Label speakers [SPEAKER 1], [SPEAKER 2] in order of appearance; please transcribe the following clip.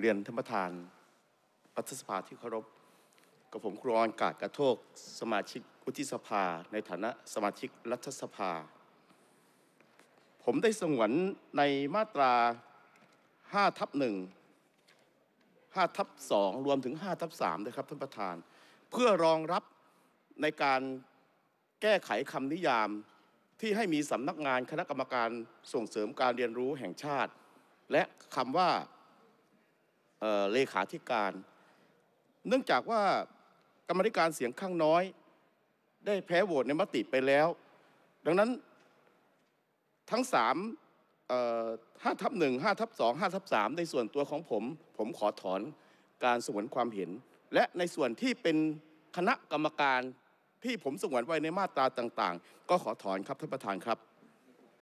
[SPEAKER 1] เรียนท่านประธานรัฐสภาที่เคารพกับผมครูออนกาดกระโทกสมาชิกวุฒิสภา ในฐานะสมาชิกรัฐสภา ผมได้สงวนในมาตรา 5 ทับ1 5ทับ2รวมถึง 5 ทับ3นะครับท่านประธาน เพื่อรองรับในการแก้ไขคำนิยามที่ให้มีสำนักงานคณะกรรมการส่งเสริมการเรียนรู้แห่งชาติ และคำว่า เเลขาธิการ เนื่องจากว่ากรรมธิการเสียงข้างน้อย ได้แพ้โหวตในมติไปแล้ว ดังนั้นทั้งสามห้าทับหนึ่งห้าทับสองห้าทับสามในส่วนตัวของผม ผมขอถอนการสวนความเห็น และในส่วนที่เป็นคณะกรรมการที่ผมสงวนไว้ในมาตราต่าง ๆ ก็ขอถอนครับท่านประธานครับ